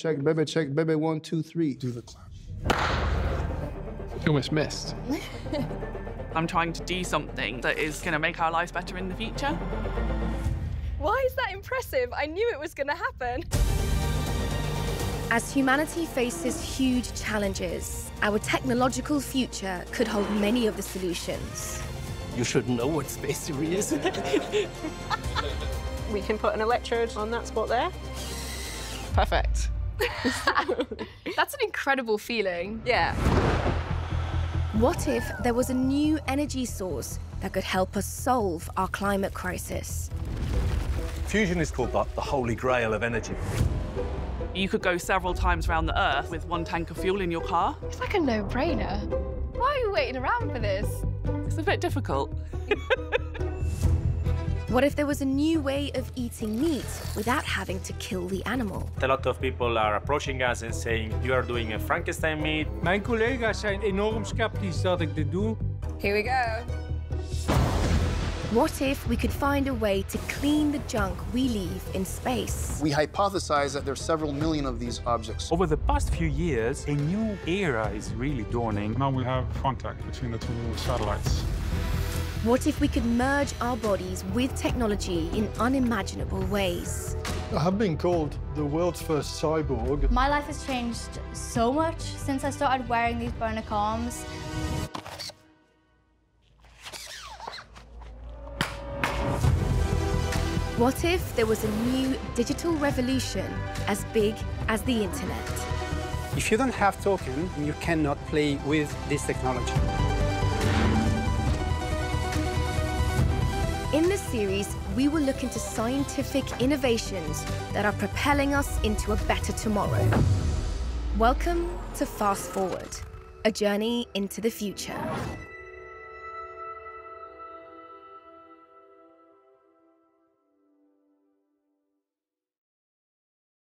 Check, baby, check, baby, one, two, three. Do the clap. You almost missed. I'm trying to do something that is going to make our lives better in the future. Why is that impressive? I knew it was going to happen. As humanity faces huge challenges, our technological future could hold many of the solutions. You should know what space theory is. We can put an electrode on that spot there. Perfect. That's an incredible feeling. Yeah. What if there was a new energy source that could help us solve our climate crisis? Fusion is called the, the holy grail of energy. You could go several times around the Earth with one tank of fuel in your car. It's like a no-brainer. Why are we waiting around for this? It's a bit difficult. What if there was a new way of eating meat without having to kill the animal? A lot of people are approaching us and saying, you are doing a Frankenstein meat. Mijn collega's zijn enorm sceptisch dat ik dit doe. Here we go. What if we could find a way to clean the junk we leave in space? We hypothesize that there's several million of these objects. Over the past few years, a new era is really dawning. Now we have contact between the two satellites. What if we could merge our bodies with technology in unimaginable ways? I have been called the world's first cyborg. My life has changed so much since I started wearing these bionic arms. What if there was a new digital revolution as big as the internet? If you don't have token, you cannot play with this technology. In this series, we will look into scientific innovations that are propelling us into a better tomorrow. Welcome to Fast Forward, a journey into the future.